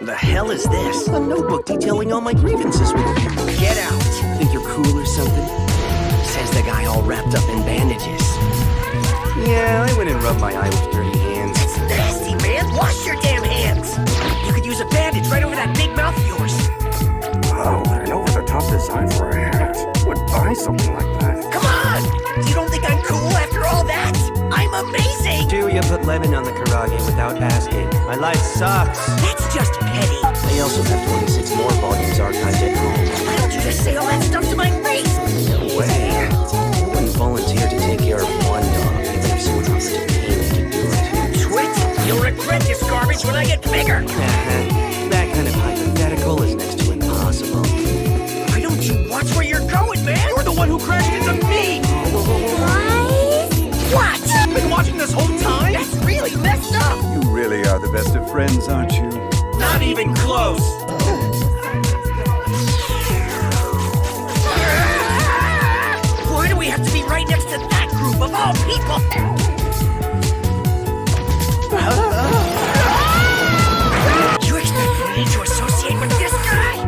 The hell is this? A notebook detailing all my grievances with you. Get out! Think you're cool or something? Says the guy all wrapped up in bandages. Yeah, I went and rubbed my eye with dirty hands. It's nasty, man. Wash your damn hands. You could use a bandage right over that big mouth of yours. Oh, what an over-the-top design for a hat. Who would buy something like that? Come on! You don't think I'm cool after all that? I'm amazing! Do you put lemon on the karaage without asking? My life sucks. That's just petty. I also have 26 more volumes archived at home. Why don't you just say all that stuff to my face? No way. I wouldn't volunteer to take care of one dog, if someone offered to pay me to do it. Twit! You'll regret this garbage when I get bigger! The best of friends, aren't you? Not even close! Why do we have to be right next to that group of all people? You expect me to associate with this guy?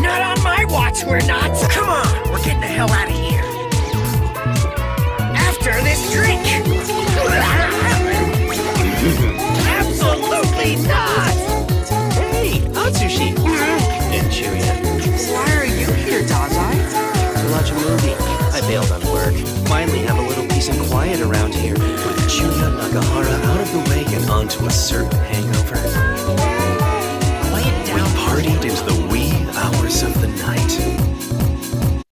Not on my watch, we're not. Come on, we're getting the hell out of here. After this drink. Finally have a little peace and quiet around here. With Chuya Nakahara out of the way and onto a certain hangover.